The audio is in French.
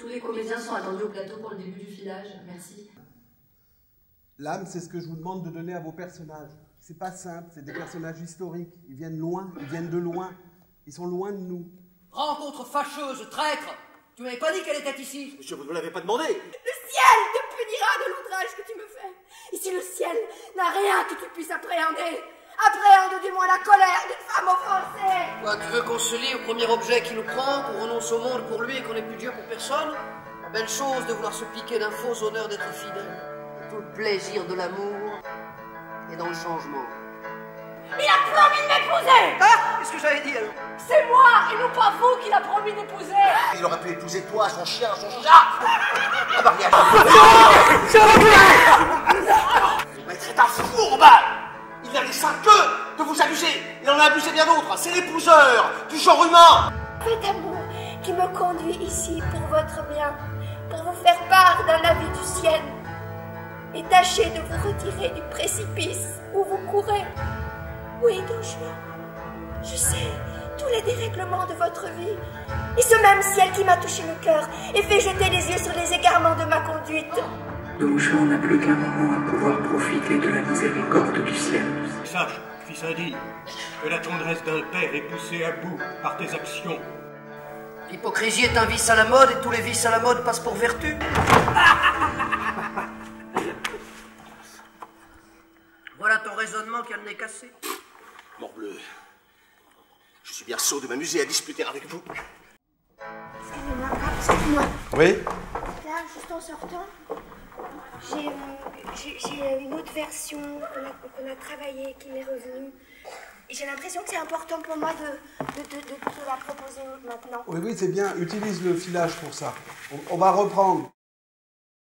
Tous les comédiens sont attendus au plateau pour le début du filage. Merci. L'âme, c'est ce que je vous demande de donner à vos personnages. C'est pas simple, c'est des personnages historiques. Ils viennent loin, ils viennent de loin. Ils sont loin de nous. Rencontre fâcheuse, traître Tu m'avais pas dit qu'elle était ici Monsieur, vous ne me l'avez pas demandé Le ciel te punira de l'outrage que tu me fais. Et si le ciel n'a rien que tu puisses appréhender, appréhende du moins la colère d'une femme offensée. Quoi, tu veux qu'on se lie au premier objet qui nous prend, qu'on renonce au monde pour lui et qu'on n'ait plus Dieu pour personne? La belle chose de vouloir se piquer d'un faux honneur d'être fidèle. Tout le plaisir de l'amour et dans le changement. Il a promis de m'épouser. Ah Qu'est-ce que j'avais dit alors? C'est moi et non pas vous qui l'a promis d'épouser. Il aurait pu épouser toi, son chien, son chat Un mariage que vous abuser Il en a abusé bien d'autres C'est l'épouseur du genre humain Cet amour qui me conduit ici pour votre bien, pour vous faire part d'un avis du ciel. Et tâchez de vous retirer du précipice où vous courez. Oui, Don Juan, je sais tous les dérèglements de votre vie. Et ce même ciel qui m'a touché le cœur et fait jeter les yeux sur les égarements de ma conduite. Don Juan n'a plus qu'un moment à pouvoir profiter de la miséricorde du ciel. Sache, fils indigne, que la tendresse d'un père est poussée à bout par tes actions. L'hypocrisie est un vice à la mode et tous les vices à la mode passent pour vertu. voilà ton raisonnement qui a le nez cassé. Morbleu, je suis bien sot de m'amuser à disputer avec vous. Excusez-moi, excusez-moi. Oui Là, juste en sortant, j'ai une autre version qu'on a, travaillée qui m'est revenue. J'ai l'impression que c'est important pour moi de, de, la proposer maintenant. Oui, oui, c'est bien. Utilise le filage pour ça. On va reprendre.